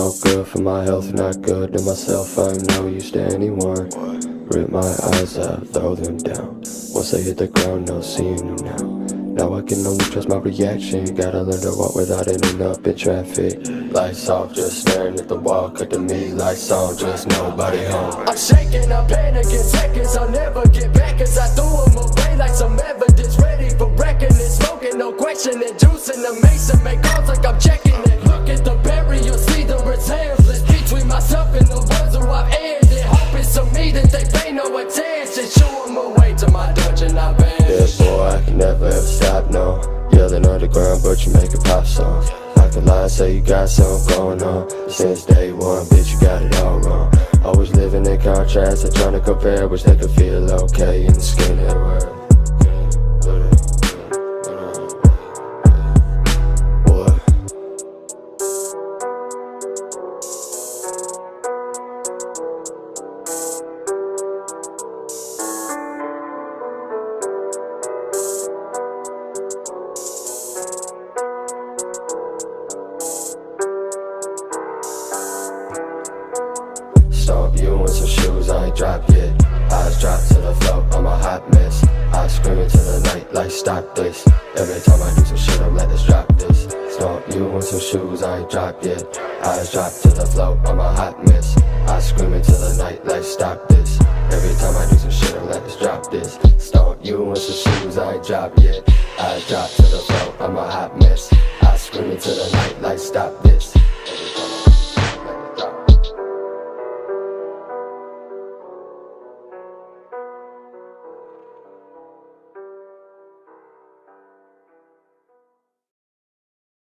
no good for my health, not good to myself. I'm no use to anyone. Rip my eyes out, throw them down. Once I hit the ground, no seeing you now. Now I can only trust my reaction. Gotta learn to walk without ending up in traffic. Lights off, just staring at the wall. Cut to me, lights on, just nobody home. I'm shaking, I'm panicking seconds. I'll never get back as I threw them away like some evidence. Ready for reckoning, smoking, no question. And juice in the mason, make calls like I'm checking it. Look at the the between myself and the ones who I've it's to me that they pay no attention. Them away to my dungeon, I Yeah, boy, I can never ever stop, no. Yelling underground, but you make a pop song. I could lie, say you got something going on. Since day one, bitch, you got it all wrong. Always living in contrast and trying to compare, wish they could feel okay in the skin of the world. Ain't dropped. Eyes drop to the floor, I'm a hot mess. I scream into the night like stop this. Every time I do some shit, I'm like let's drop this. Stomp you in some shoes I ain't dropped yet. Eyes drop to the floor, I'm a hot mess. I scream into the night like stop this. Every time I do some shit, I'm like let's drop this. Stomp you in some shoes I ain't dropped yet. Eyes drop to the floor, I'm a hot mess. I scream into the night like stop this.